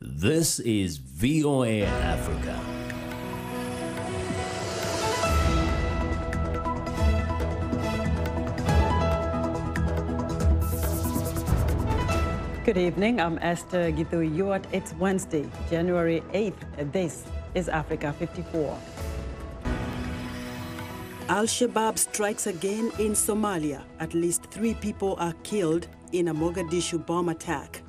This is VOA Africa. Good evening. I'm Esther Githui Ewart. It's Wednesday, January 8th. This is Africa 54. Al Shabaab strikes again in Somalia. At least three people are killed in a Mogadishu bomb attack.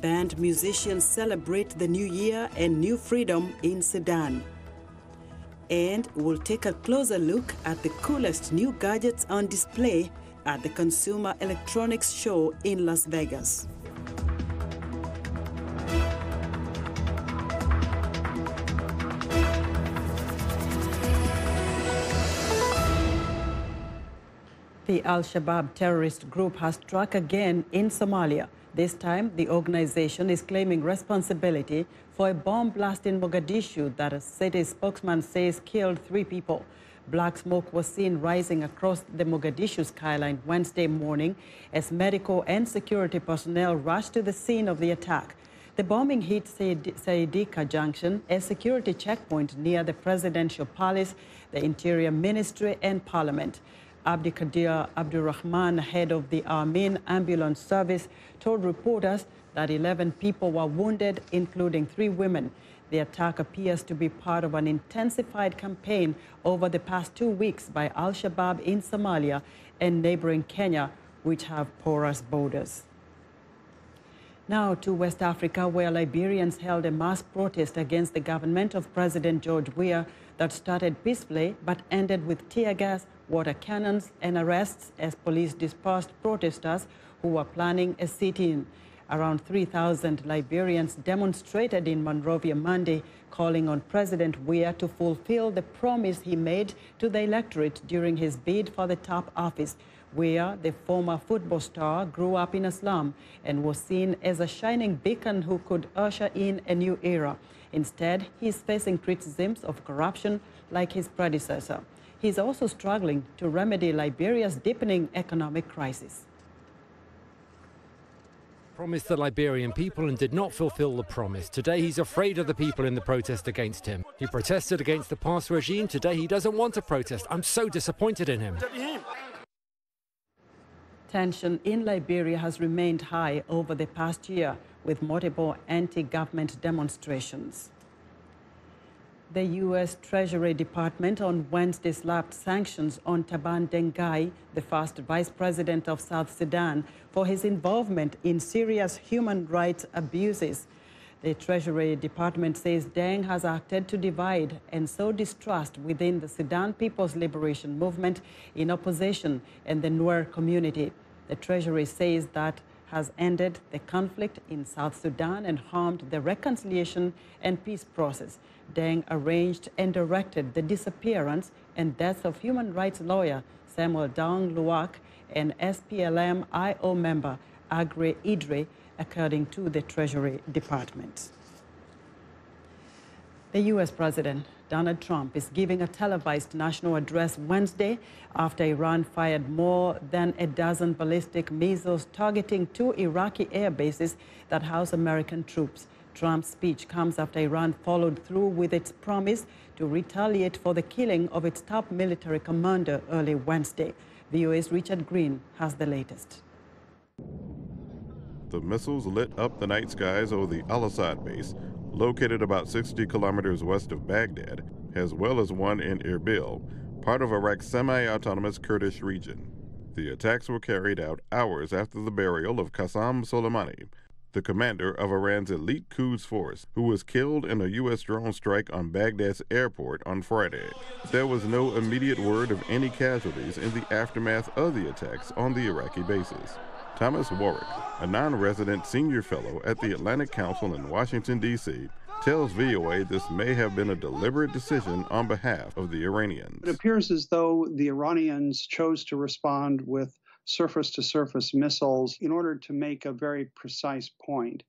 Banned musicians celebrate the new year and new freedom in Sudan. And we'll take a closer look at the coolest new gadgets on display at the Consumer Electronics Show in Las Vegas. The Al Shabaab terrorist group has struck again in Somalia. This time, the organization is claiming responsibility for a bomb blast in Mogadishu that a city spokesman says killed three people. Black smoke was seen rising across the Mogadishu skyline Wednesday morning as medical and security personnel rushed to the scene of the attack. The bombing hit Sayidka Junction, a security checkpoint near the presidential palace, the interior ministry, and parliament. Abdikadir Abdurrahman, head of the Amin ambulance service, told reporters that 11 people were wounded, including three women. The attack appears to be part of an intensified campaign over the past two weeks by al-Shabaab in Somalia and neighboring Kenya, which have porous borders. Now to West Africa, where Liberians held a mass protest against the government of President George Weah that started peacefully but ended with tear gas, water cannons, and arrests as police dispersed protesters who were planning a sit-in. Around 3,000 Liberians demonstrated in Monrovia Monday, calling on President Weah to fulfill the promise he made to the electorate during his bid for the top office. Weah, the former football star, grew up in a slum and was seen as a shining beacon who could usher in a new era. Instead, he is facing criticisms of corruption like his predecessor. He's also struggling to remedy Liberia's deepening economic crisis. Promised the Liberian people and did not fulfill the promise. Today he's afraid of the people in the protest against him. He protested against the past regime. Today he doesn't want to protest. I'm so disappointed in him. Tension in Liberia has remained high over the past year with multiple anti-government demonstrations. The U.S. Treasury Department on Wednesday slapped sanctions on Taban Deng Gai, the first vice president of South Sudan, for his involvement in serious human rights abuses. The Treasury Department says Deng has acted to divide and sow distrust within the Sudan People's Liberation Movement in opposition and the Nuer community. The Treasury says that has ended the conflict in South Sudan and harmed the reconciliation and peace process. Deng arranged and directed the disappearance and death of human rights lawyer Samuel Dong Luak and SPLM-IO member Aggrey Idri, according to the Treasury Department. The U.S. President Donald Trump is giving a televised national address Wednesday after Iran fired more than a dozen ballistic missiles targeting two Iraqi air bases that house American troops. Trump's speech comes after Iran followed through with its promise to retaliate for the killing of its top military commander early Wednesday. VOA's Richard Green has the latest. The missiles lit up the night skies over the Al Asad base, located about 60 kilometers west of Baghdad, as well as one in Erbil, part of Iraq's semi autonomous Kurdish region. The attacks were carried out hours after the burial of Qasem Soleimani, the commander of Iran's elite Quds force, who was killed in a U.S. drone strike on Baghdad's airport on Friday. There was no immediate word of any casualties in the aftermath of the attacks on the Iraqi bases. Thomas Warrick, a non resident senior fellow at the Atlantic Council in Washington, D.C., tells VOA this may have been a deliberate decision on behalf of the Iranians. It appears as though the Iranians chose to respond with surface to surface missiles in order to make a very precise point.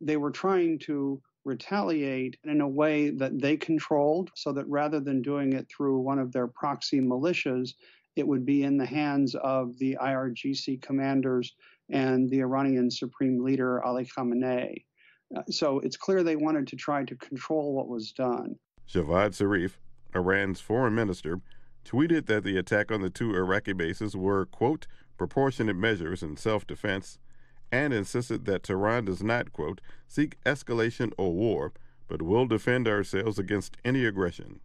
They were trying to retaliate in a way that they controlled so that rather than doing it through one of their proxy militias, it would be in the hands of the IRGC commanders and the Iranian supreme leader Ali Khamenei. Uh, so it's clear they wanted to try to control what was done. Javad Zarif, Iran's foreign minister, tweeted that the attack on the two Iraqi bases were, quote, proportionate measures in self defense, and insisted that Tehran does not, quote, seek escalation or war, but will defend ourselves against any aggression.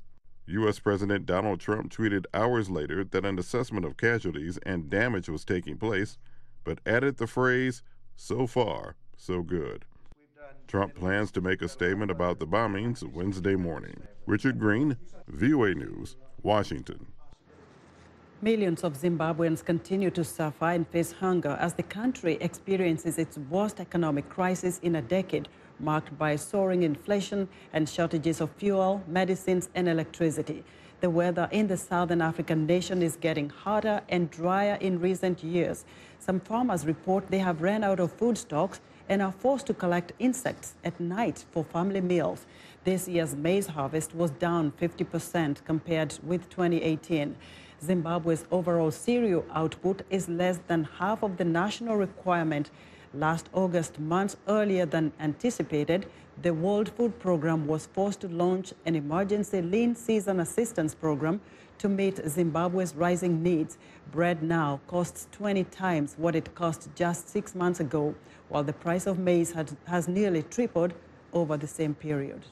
U.S. President Donald Trump tweeted hours later that an assessment of casualties and damage was taking place, but added the phrase, so far, so good. Trump plans to make a statement about the bombings Wednesday morning. Richard Green, VOA News, Washington. Millions of Zimbabweans continue to suffer and face hunger as the country experiences its worst economic crisis in a decade, marked by soaring inflation and shortages of fuel, medicines, and electricity. The weather in the southern African nation is getting hotter and drier in recent years. Some farmers report they have ran out of food stocks and are forced to collect insects at night for family meals. This year's maize harvest was down 50% compared with 2018. Zimbabwe's overall cereal output is less than half of the national requirement. Last August, months earlier than anticipated, the World Food Programme was forced to launch an emergency lean season assistance program to meet Zimbabwe's rising needs. Bread now costs 20 times what it cost just six months ago, while the price of maize had, has nearly tripled over the same period.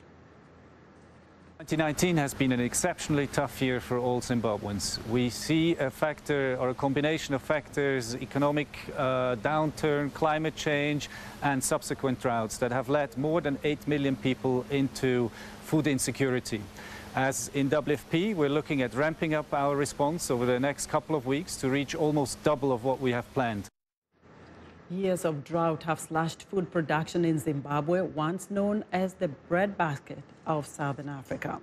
2019 has been an exceptionally tough year for all Zimbabweans. We see a factor or a combination of factors, economic uh, downturn, climate change, and subsequent droughts that have led more than 8 million people into food insecurity. As in WFP, we're looking at ramping up our response over the next couple of weeks to reach almost double of what we have planned. Years of drought have slashed food production in Zimbabwe, once known as the breadbasket of Southern Africa.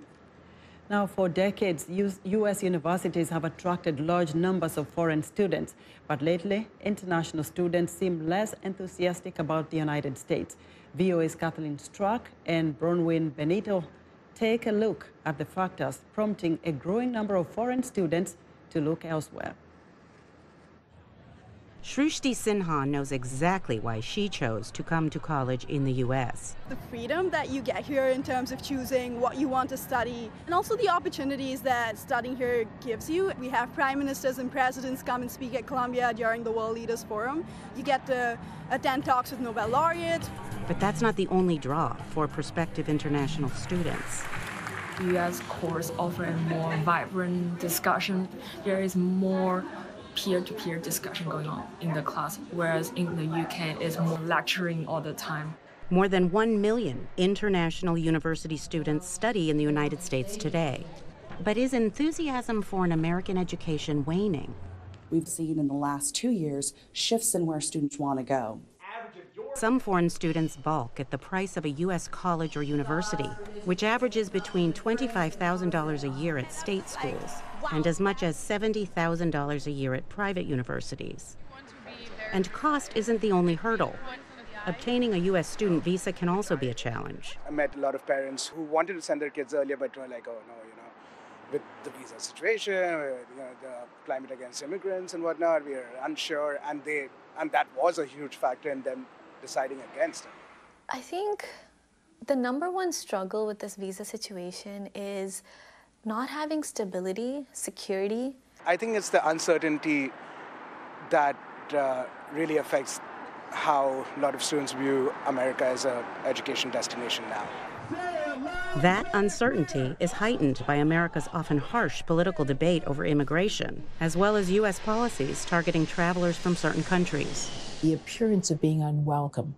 Now, for decades, U.S. universities have attracted large numbers of foreign students, but lately, international students seem less enthusiastic about the United States. VOA's Kathleen Struck and Bronwyn Benito take a look at the factors prompting a growing number of foreign students to look elsewhere. Shrushti Sinha knows exactly why she chose to come to college in the U.S. The freedom that you get here in terms of choosing what you want to study, and also the opportunities that studying here gives you. We have prime ministers and presidents come and speak at Columbia during the World Leaders Forum. You get to attend uh, talks with Nobel laureates. But that's not the only draw for prospective international students. U.S. course offer a more vibrant discussion. There is more peer-to-peer discussion going on in the class, whereas in the UK it's more lecturing all the time. More than 1 million international university students study in the United States today. But is enthusiasm for an American education waning? We've seen in the last two years shifts in where students want to go. Some foreign students balk at the price of a U.S. college or university, which averages between $25,000 a year at state schools and as much as $70,000 a year at private universities. And cost isn't the only hurdle. Obtaining a U.S. student visa can also be a challenge. I met a lot of parents who wanted to send their kids earlier, but were like, oh no, you know, with the visa situation, uh, you know, the climate against immigrants and whatnot, we are unsure, and they, and that was a huge factor in them deciding against it. I think the number one struggle with this visa situation is not having stability, security. I think it's the uncertainty that uh, really affects how a lot of students view America as an education destination now. That uncertainty is heightened by America's often harsh political debate over immigration, as well as U.S. policies targeting travelers from certain countries. The appearance of being unwelcome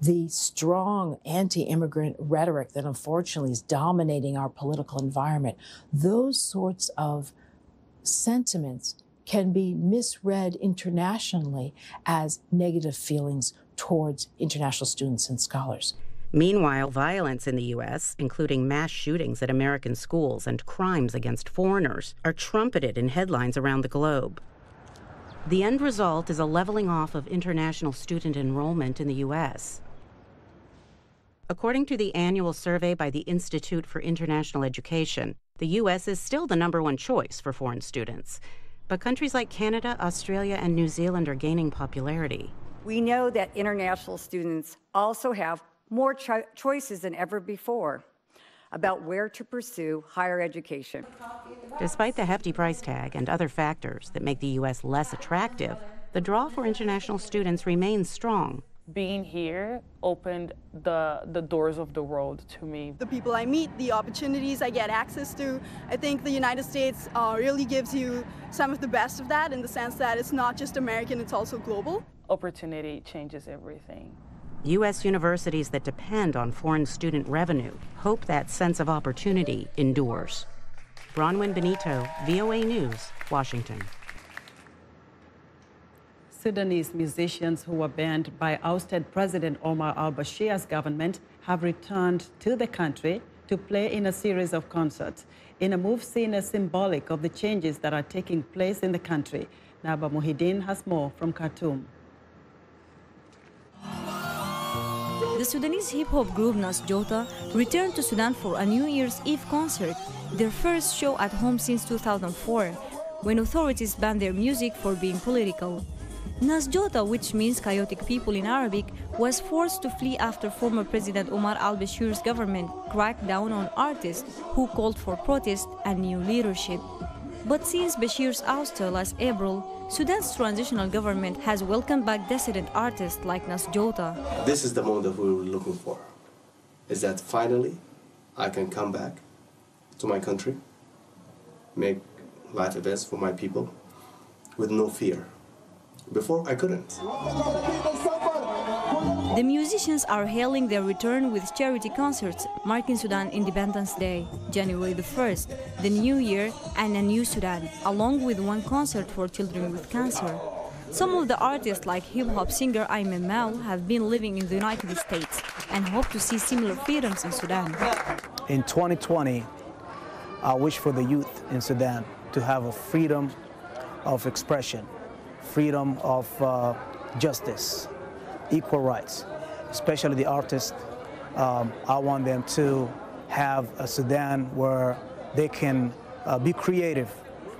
the strong anti immigrant rhetoric that unfortunately is dominating our political environment, those sorts of sentiments can be misread internationally as negative feelings towards international students and scholars. Meanwhile, violence in the U.S., including mass shootings at American schools and crimes against foreigners, are trumpeted in headlines around the globe. The end result is a leveling off of international student enrollment in the U.S. According to the annual survey by the Institute for International Education, the U.S. is still the number one choice for foreign students. But countries like Canada, Australia, and New Zealand are gaining popularity. We know that international students also have more cho choices than ever before about where to pursue higher education. Despite the hefty price tag and other factors that make the U.S. less attractive, the draw for international students remains strong. Being here opened the, the doors of the world to me. The people I meet, the opportunities I get access to, I think the United States uh, really gives you some of the best of that in the sense that it's not just American, it's also global. Opportunity changes everything. U.S. universities that depend on foreign student revenue hope that sense of opportunity endures. Bronwyn Benito, VOA News, Washington. Sudanese musicians who were banned by ousted President Omar al Bashir's government have returned to the country to play in a series of concerts, in a move seen as symbolic of the changes that are taking place in the country. Naba Muhyiddin has more from Khartoum. The Sudanese hip hop group Nas Jota returned to Sudan for a New Year's Eve concert, their first show at home since 2004, when authorities banned their music for being political. Nas Jota, which means chaotic people in Arabic, was forced to flee after former President Omar al-Bashir's government cracked down on artists who called for protest and new leadership. But since Bashir's ouster last April, Sudan's transitional government has welcomed back dissident artists like Nas Jota. This is the moment that we were looking for. Is that finally I can come back to my country, make life events for my people with no fear. Before I couldn't. The musicians are hailing their return with charity concerts marking Sudan Independence Day, January the 1st, the New Year, and a new Sudan, along with one concert for children with cancer. Some of the artists, like hip hop singer Ayman Mao, have been living in the United States and hope to see similar freedoms in Sudan. In 2020, I wish for the youth in Sudan to have a freedom of expression, freedom of uh, justice, equal rights, especially the artists. Um, I want them to have a Sudan where they can uh, be creative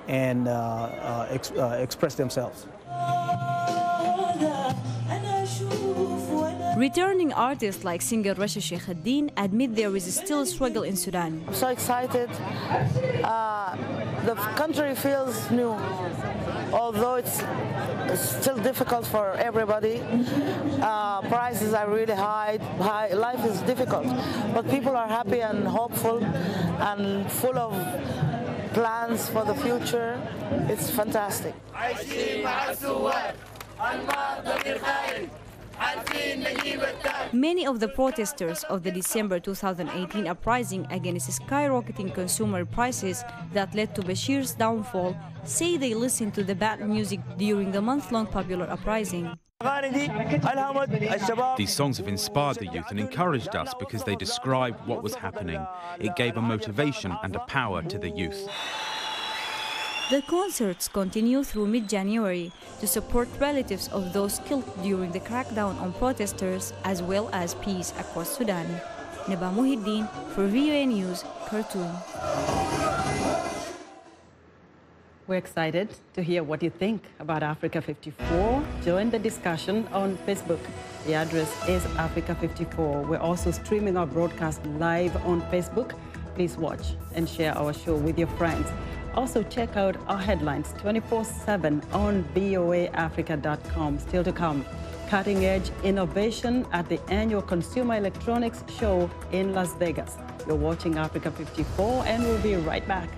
and uh, uh ex uh, express themselves. Returning artists like singer Rasha Sheikh admit there is still a struggle in Sudan. I'm so excited. Uh, the country feels new, although it's still difficult for everybody. Uh, prices are really high, high. Life is difficult, but people are happy and hopeful and full of plans for the future. It's fantastic. Many of the protesters of the December 2018 uprising against skyrocketing consumer prices that led to Bashir's downfall say they listened to the bad music during the month-long popular uprising. These songs have inspired the youth and encouraged us because they describe what was happening. It gave a motivation and a power to the youth. The concerts continue through mid-January to support relatives of those killed during the crackdown on protesters as well as peace across Sudan. Neba Muhyiddin for VOA News, Khartoum. We're excited to hear what you think about Africa 54. Join the discussion on Facebook. The address is Africa 54. We're also streaming our broadcast live on Facebook. Please watch and share our show with your friends. Also, check out our headlines 24 7 on voaafrica.com. Still to come, cutting edge innovation at the annual Consumer Electronics Show in Las Vegas. You're watching Africa 54, and we'll be right back.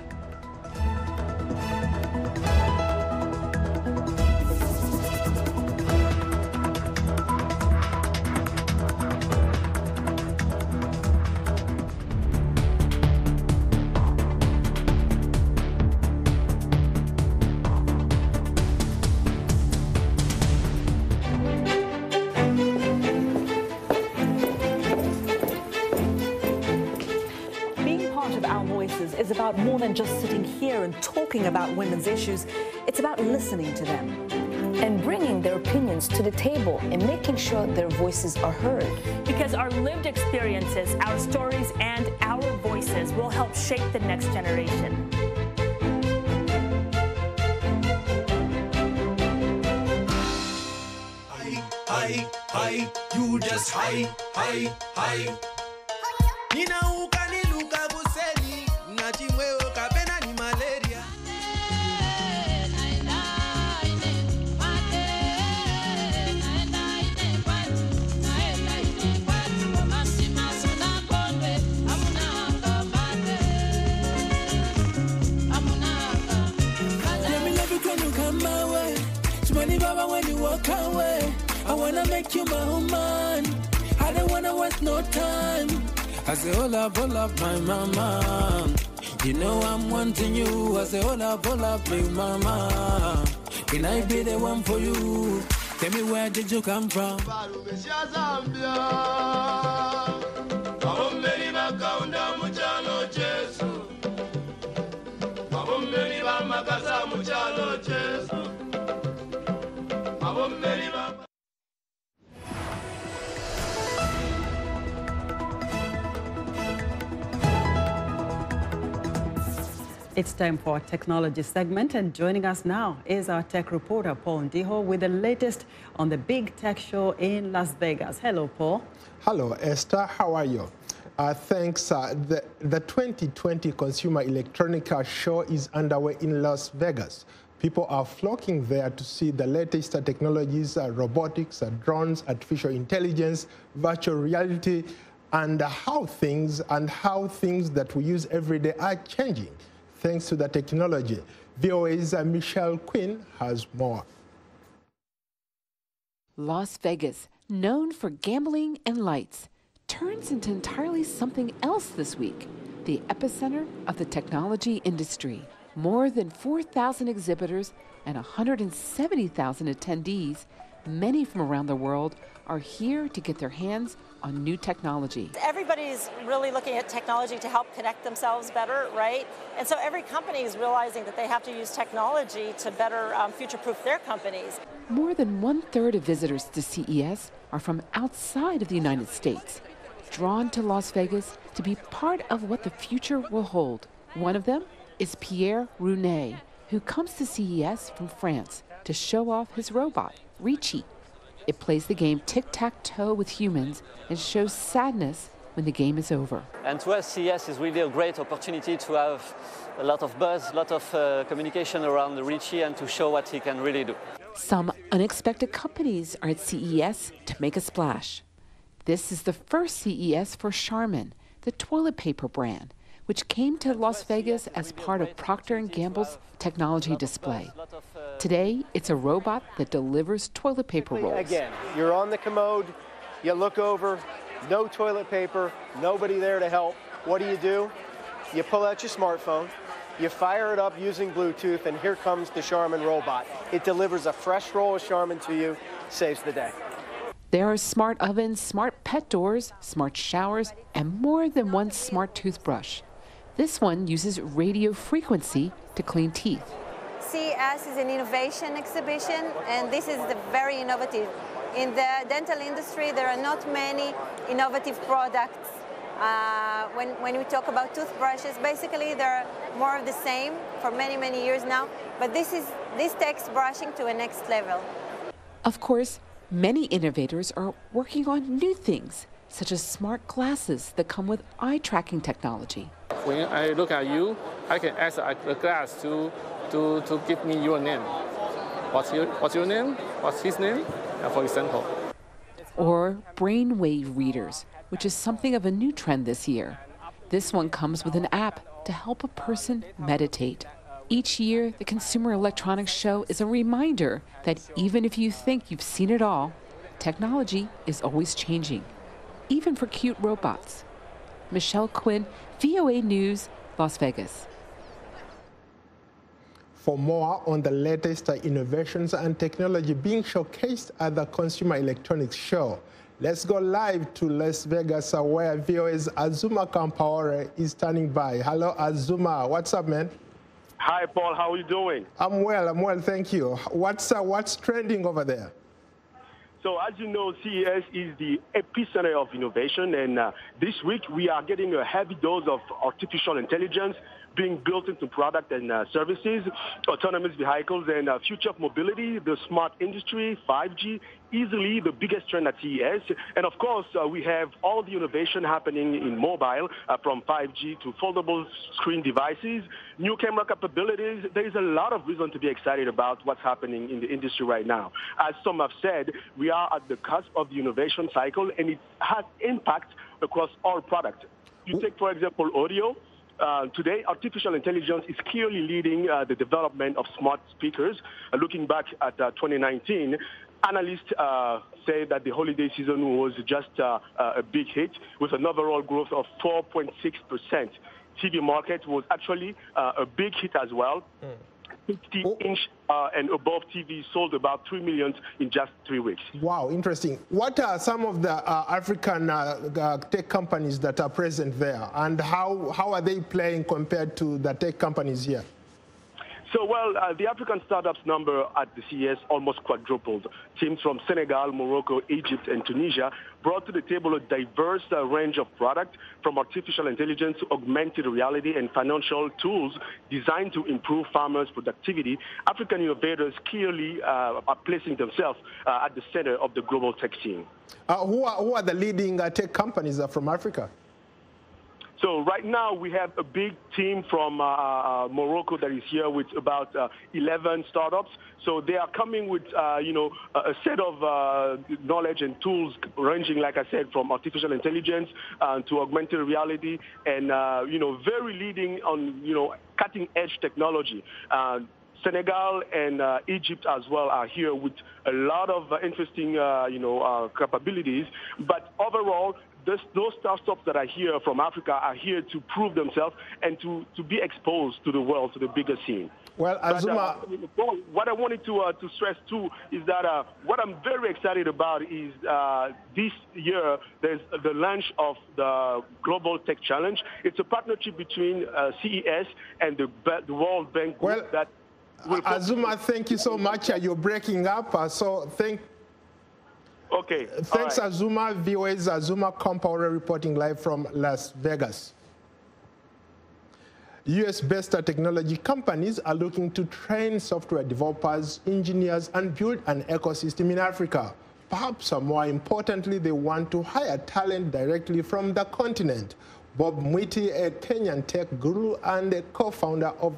Just sitting here and talking about women's issues. It's about listening to them. And bringing their opinions to the table and making sure their voices are heard. Because our lived experiences, our stories, and our voices will help shape the next generation. high, you just high, high, high. Ninauka niluka wanna make you my woman. I don't wanna waste no time. I say, hold up, hold up, my mama. You know I'm wanting you. I say, hold up, hold up, big mama. Can I be the one for you? Tell me where did you come from? Abombeni It's time for our technology segment, and joining us now is our tech reporter, Paul Ndiho, with the latest on the big tech show in Las Vegas. Hello, Paul. Hello, Esther. How are you? Uh, thanks. Uh, the, the 2020 Consumer Electronics Show is underway in Las Vegas. People are flocking there to see the latest technologies, uh, robotics, uh, drones, artificial intelligence, virtual reality, and how things and how things that we use every day are changing thanks to the technology. VOA's Michelle Quinn has more. Las Vegas, known for gambling and lights, turns into entirely something else this week the epicenter of the technology industry. More than 4,000 exhibitors and 170,000 attendees, many from around the world, are here to get their hands on new technology. Everybody's really looking at technology to help connect themselves better, right? And so every company is realizing that they have to use technology to better um, future proof their companies. More than one third of visitors to CES are from outside of the United States, drawn to Las Vegas to be part of what the future will hold. One of them is Pierre Rounet, who comes to CES from France to show off his robot, Ricci. It plays the game tic tac toe with humans and shows sadness when the game is over. And to us, CES is really a great opportunity to have a lot of buzz, a lot of uh, communication around Richie and to show what he can really do. Some unexpected companies are at CES to make a splash. This is the first CES for Charmin, the toilet paper brand, which came to Las Vegas as part of Procter & Gamble's technology display. Today, it's a robot that delivers toilet paper rolls. Again, you're on the commode, you look over, no toilet paper, nobody there to help. What do you do? You pull out your smartphone, you fire it up using Bluetooth, and here comes the Charmin robot. It delivers a fresh roll of Charmin to you, saves the day. There are smart ovens, smart pet doors, smart showers, and more than one smart toothbrush. This one uses radio frequency to clean teeth. CES is an innovation exhibition, and this is the very innovative. In the dental industry, there are not many innovative products. Uh, when, when we talk about toothbrushes, basically they're more of the same for many, many years now, but this, is, this takes brushing to a next level. Of course, many innovators are working on new things, such as smart glasses that come with eye tracking technology. When I look at you, I can ask the glass to, to, to give me your name. What's your, what's your name? What's his name? For example. Or brainwave readers, which is something of a new trend this year. This one comes with an app to help a person meditate. Each year, the Consumer Electronics Show is a reminder that even if you think you've seen it all, technology is always changing, even for cute robots. Michelle Quinn, VOA News, Las Vegas. For more on the latest innovations and technology being showcased at the Consumer Electronics Show, let's go live to Las Vegas where VOA's Azuma Kampaore is standing by. Hello, Azuma. What's up, man? Hi, Paul. How are you doing? I'm well. I'm well. Thank you. What's uh, what's trending over there? So, as you know, CES is the epicenter of innovation, and uh, this week we are getting a heavy dose of artificial intelligence, being built into product and uh, services, autonomous vehicles and uh, future of mobility, the smart industry, 5G, easily the biggest trend at CES. And of course, uh, we have all the innovation happening in mobile, uh, from 5G to foldable screen devices, new camera capabilities. There is a lot of reason to be excited about what's happening in the industry right now. As some have said, we are at the cusp of the innovation cycle, and it has impact across all products. You take, for example, audio. Uh, today, artificial intelligence is clearly leading uh, the development of smart speakers. Uh, looking back at 2019, analysts uh, say that the holiday season was just uh, a big hit with an overall growth of 4.6%. TV market was actually uh, a big hit as well. Mm. 50 inch uh, and above TV sold about 3 million in just three weeks. Wow, interesting. What are some of the uh, African uh, tech companies that are present there and how, how are they playing compared to the tech companies here? So, well, uh, the African startups number at the CES almost quadrupled. Teams from Senegal, Morocco, Egypt, and Tunisia brought to the table a diverse uh, range of products from artificial intelligence to augmented reality and financial tools designed to improve farmers' productivity. African innovators clearly uh, are placing themselves uh, at the center of the global tech scene. Uh, who, are, who are the leading uh, tech companies from Africa? So right now we have a big team from uh, uh, Morocco that is here with about uh, 11 startups. So they are coming with, uh, you know, a set of uh, knowledge and tools ranging, like I said, from artificial intelligence uh, to augmented reality and, you know, very leading on, you know, cutting edge technology. Senegal and uh, Egypt as well are here with a lot of uh, interesting, uh, you know, capabilities. But overall, this, those startups that are here from Africa are here to prove themselves and to, to be exposed to the world, to the bigger scene. Well, Azuma... But, uh, what I wanted to, uh, to stress, too, is that uh, what I'm very excited about is uh, this year there's the launch of the Global Tech Challenge. It's a partnership between uh, CES and the, the World Bank well, that... Azuma, thank you so much. You're breaking up, so thank Okay. Uh, thanks, right. Azuma. VOA's Azuma Compaore reporting live from Las Vegas. US-based technology companies are looking to train software developers, engineers, and build an ecosystem in Africa. Perhaps more importantly, they want to hire talent directly from the continent. Bob Mwiti, a Kenyan tech guru and a co-founder of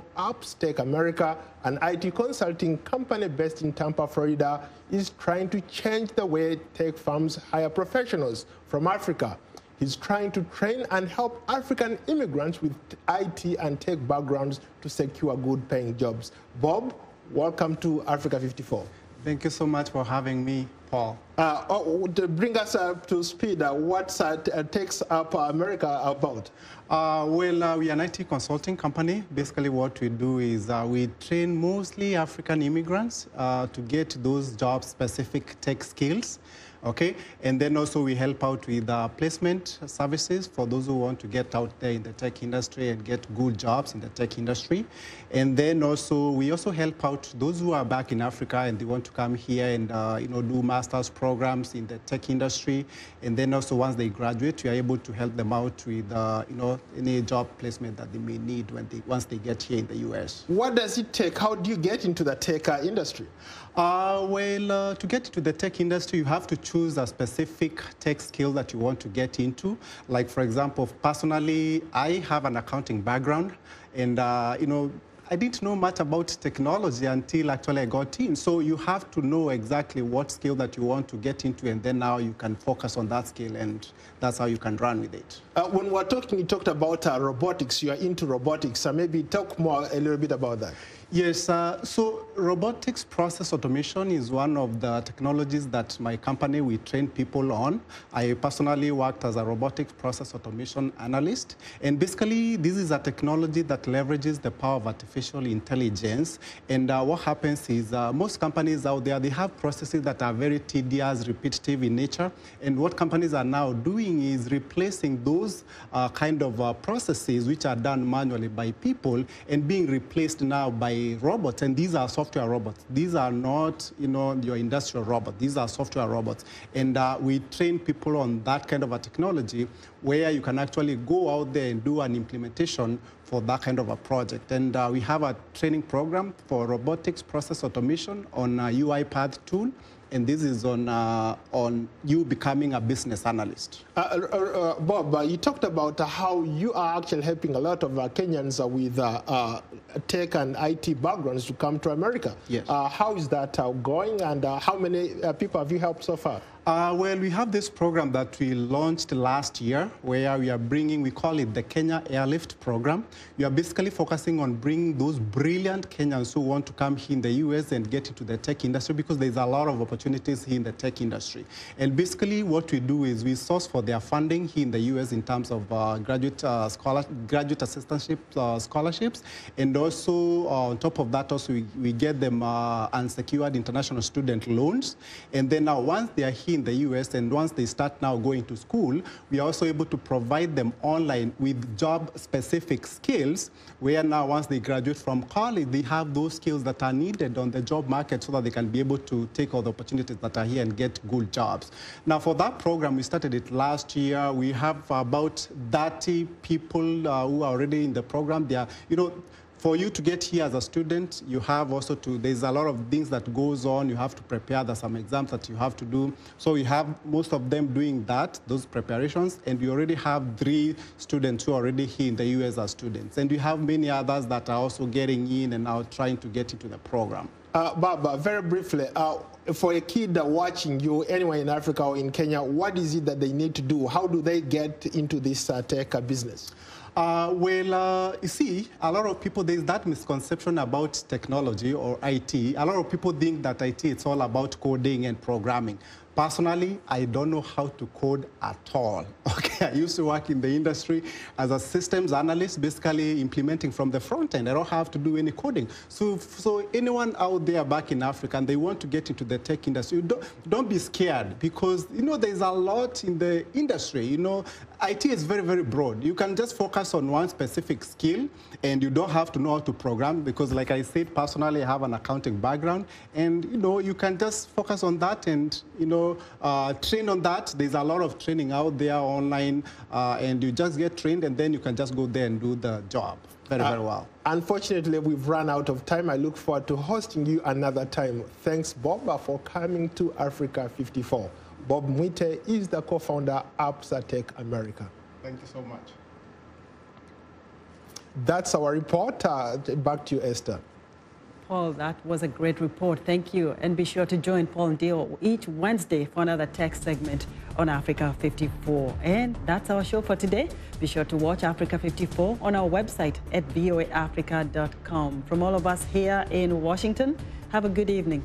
Tech America, an IT consulting company based in Tampa, Florida, is trying to change the way tech firms hire professionals from Africa. He's trying to train and help African immigrants with IT and tech backgrounds to secure good paying jobs. Bob, welcome to Africa 54. Thank you so much for having me. Paul. Uh, oh, bring us up to speed, uh, what uh, takes up America about? Uh, well, uh, we are an IT consulting company. Basically, what we do is uh, we train mostly African immigrants to get those job-specific tech skills okay? And then also we help out with uh, placement services for those who want to get out there in the tech industry and get good jobs in the tech industry. And then also, we also help out those who are back in Africa and they want to come here and, uh, you know, do master's programs in the tech industry. And then also once they graduate, we are able to help them out with, uh, you know, any job placement that they may need when they, once they get here in the U.S. What does it take? How do you get into the tech uh, industry? Uh, well, uh, to get into the tech industry, you have to choose a specific tech skill that you want to get into. Like, for example, personally, I have an accounting background. And, uh, you know, I didn't know much about technology until actually I got in. So you have to know exactly what skill that you want to get into, and then now you can focus on that skill, and that's how you can run with it. Uh, when we're talking, you talked about uh, robotics. You are into robotics. So maybe talk more a little bit about that. Yes, uh, so robotics process automation is one of the technologies that my company, we train people on. I personally worked as a robotics process automation analyst. And basically, this is a technology that leverages the power of artificial intelligence. And uh, what happens is uh, most companies out there, they have processes that are very tedious, repetitive in nature. And what companies are now doing is replacing those uh, kind of uh, processes which are done manually by people and being replaced now by robots, and these are software robots. These are not, you know, your industrial robots. These are software robots. And uh, we train people on that kind of a technology where you can actually go out there and do an implementation for that kind of a project. And uh, we have a training program for robotics process automation on a UiPath tool and this is on uh, on you becoming a business analyst. Uh, uh, uh Bob, uh, you talked about how you are actually helping a lot of Kenyans with tech and IT backgrounds to come to America. Yes. how is that going, and how many people have you helped so far? Uh, well, we have this program that we launched last year where we are bringing, we call it the Kenya Airlift Program. We are basically focusing on bringing those brilliant Kenyans who want to come here in the US and get into the tech industry because there's a lot of opportunities here in the tech industry. And basically what we do is we source for their funding here in the US in terms of uh, graduate, uh, scholar, graduate assistantship uh, scholarships. And also uh, on top of that, also we, we get them uh, unsecured international student loans. And then now once they are here in the US, and once they start now going to school, we are also able to provide them online with job-specific skills, where now once they graduate from college, they have those skills that are needed on the job market so that they can be able to take all the opportunities that are here and get good jobs. Now, for that program, we started it last year. We have about 30 people uh, who are already in the program. They are, you know, for you to get here as a student, you have also to, there's a lot of things that goes on. You have to prepare. There's some exams that you have to do. So we have most of them doing that, those preparations. And we already have three students who are already here in the U.S. as students. And we have many others that are also getting in and now trying to get into the program. Uh, Baba, very briefly, uh, for a kid watching you anywhere in Africa or in Kenya, what is it that they need to do? How do they get into this uh, tech business? Uh, well, uh, you see, a lot of people, there's that misconception about technology or IT. A lot of people think that IT, it's all about coding and programming. Personally, I don't know how to code at all. Okay, I used to work in the industry as a systems analyst, basically implementing from the front end. I don't have to do any coding. So, so anyone out there back in Africa and they want to get into the tech industry, don't, don't be scared because, you know, there's a lot in the industry. You know, IT is very, very broad. You can just focus on one specific skill and you don't have to know how to program because like I said, personally, I have an accounting background and, you know, you can just focus on that and, you know, uh, train on that. There's a lot of training out there online, uh, and you just get trained, and then you can just go there and do the job very, very well. Uh, unfortunately, we've run out of time. I look forward to hosting you another time. Thanks, Bob, for coming to Africa 54. Bob Mwiti is the co-founder Apps Tech America. Thank you so much. That's our report. Uh, back to you, Esther. Paul, that was a great report. Thank you. And be sure to join Paul Ndiho each Wednesday for another tech segment on Africa 54. And that's our show for today. Be sure to watch Africa 54 on our website at voaafrica.com. From all of us here in Washington, have a good evening.